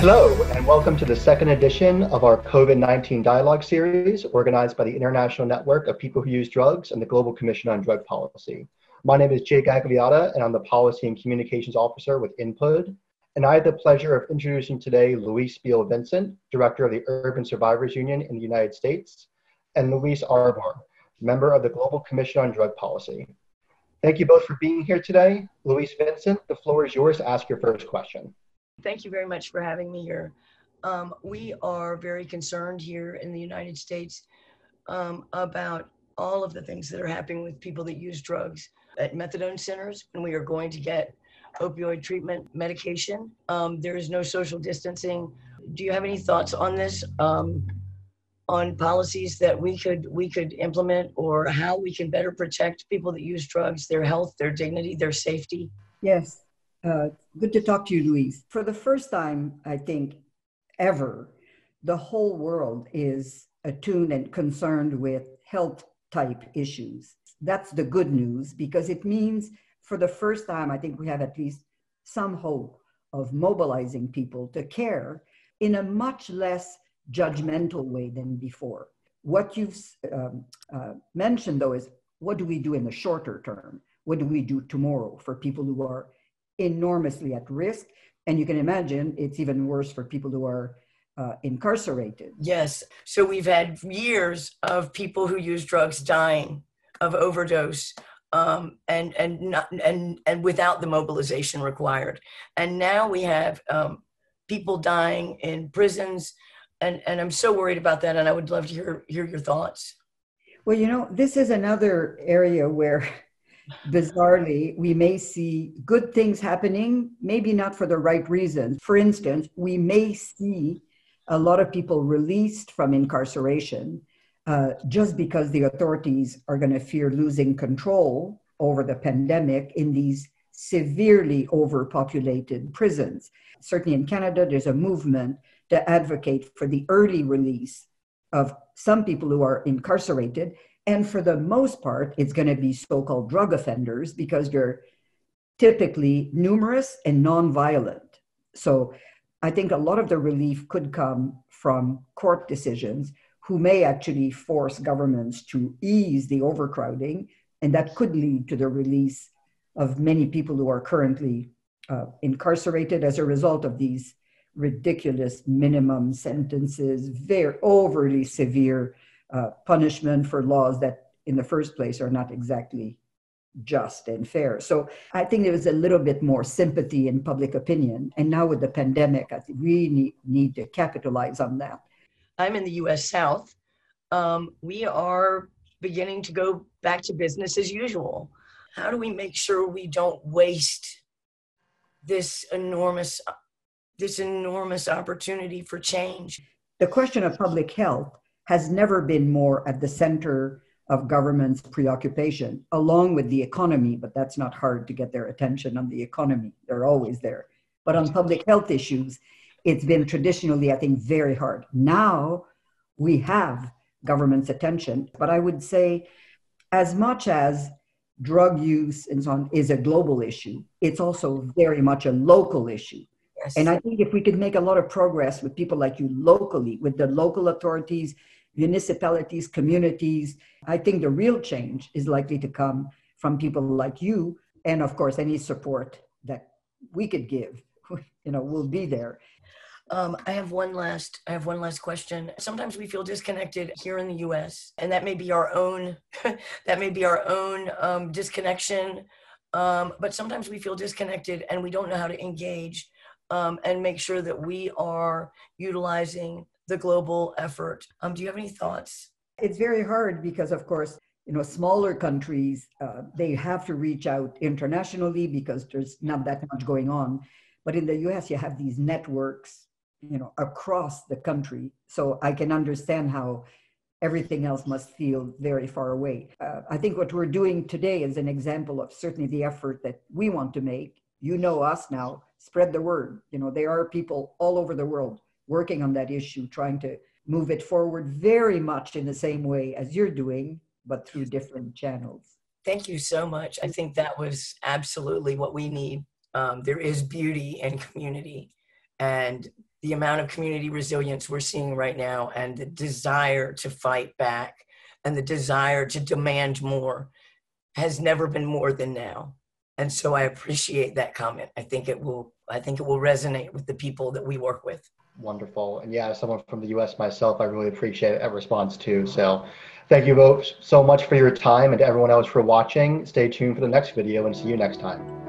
Hello, and welcome to the second edition of our COVID 19 dialogue series organized by the International Network of People Who Use Drugs and the Global Commission on Drug Policy. My name is Jake Agliata, and I'm the Policy and Communications Officer with INPUD. And I have the pleasure of introducing today Louise Beal Vincent, Director of the Urban Survivors Union in the United States, and Louise Arbour, member of the Global Commission on Drug Policy. Thank you both for being here today. Louise Vincent, the floor is yours to ask your first question. Thank you very much for having me here. Um, we are very concerned here in the United States um, about all of the things that are happening with people that use drugs at methadone centers when we are going to get opioid treatment medication. Um, there is no social distancing. Do you have any thoughts on this? Um, on policies that we could we could implement or how we can better protect people that use drugs, their health, their dignity, their safety? Yes. Uh, good to talk to you, Louise. For the first time, I think, ever, the whole world is attuned and concerned with health type issues. That's the good news because it means for the first time, I think we have at least some hope of mobilizing people to care in a much less judgmental way than before. What you've um, uh, mentioned, though, is what do we do in the shorter term? What do we do tomorrow for people who are enormously at risk. And you can imagine it's even worse for people who are uh, incarcerated. Yes. So we've had years of people who use drugs dying of overdose um, and and not and and without the mobilization required. And now we have um, people dying in prisons, and and I'm so worried about that. And I would love to hear hear your thoughts. Well, you know, this is another area where bizarrely, we may see good things happening, maybe not for the right reasons. For instance, we may see a lot of people released from incarceration uh, just because the authorities are going to fear losing control over the pandemic in these severely overpopulated prisons. Certainly in Canada, there's a movement to advocate for the early release of some people who are incarcerated and for the most part, it's going to be so called drug offenders because they're typically numerous and nonviolent. So I think a lot of the relief could come from court decisions who may actually force governments to ease the overcrowding, and that could lead to the release of many people who are currently uh, incarcerated as a result of these ridiculous minimum sentences, very overly severe uh, punishment for laws that in the first place are not exactly just and fair. So I think there was a little bit more sympathy in public opinion. And now with the pandemic, I think we need, need to capitalize on that. I'm in the US South. Um, we are beginning to go back to business as usual. How do we make sure we don't waste this enormous this enormous opportunity for change? The question of public health has never been more at the center of government's preoccupation, along with the economy, but that's not hard to get their attention on the economy. They're always there. But on public health issues, it's been traditionally, I think, very hard. Now we have government's attention, but I would say, as much as drug use and so on is a global issue, it's also very much a local issue. Yes. And I think if we could make a lot of progress with people like you locally, with the local authorities, municipalities, communities. I think the real change is likely to come from people like you, and of course, any support that we could give, you know, will be there. Um, I have one last. I have one last question. Sometimes we feel disconnected here in the U.S., and that may be our own. that may be our own um, disconnection. Um, but sometimes we feel disconnected, and we don't know how to engage um, and make sure that we are utilizing the global effort. Um, do you have any thoughts? It's very hard because, of course, you know, smaller countries, uh, they have to reach out internationally because there's not that much going on. But in the US, you have these networks, you know, across the country. So I can understand how everything else must feel very far away. Uh, I think what we're doing today is an example of certainly the effort that we want to make. You know us now, spread the word. You know, there are people all over the world working on that issue, trying to move it forward very much in the same way as you're doing, but through different channels. Thank you so much. I think that was absolutely what we need. Um, there is beauty in community, and the amount of community resilience we're seeing right now and the desire to fight back and the desire to demand more has never been more than now. And so I appreciate that comment. I think it will I think it will resonate with the people that we work with. Wonderful. And yeah, as someone from the US myself, I really appreciate that response too. So thank you both so much for your time and to everyone else for watching. Stay tuned for the next video and see you next time.